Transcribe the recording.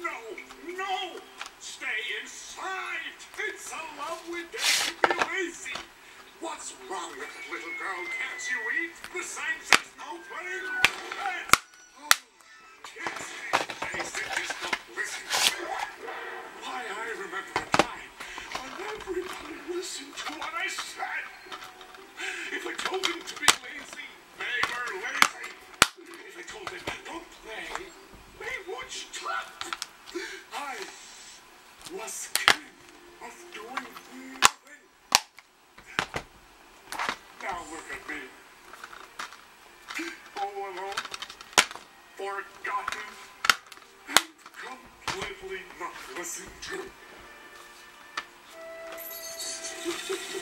No, no! Stay inside! It's a lovely day to be lazy! What's wrong with it, little girl? Can't you eat? The sign says no playing pets! Oh, kids just don't listen. Why, I remember time when everybody listened to what I said. If I told them to be lazy, they were lazy. If I told them don't play, they would stop. Was king of doing nothing. Now look at me. All alone, forgotten, and completely not listened to.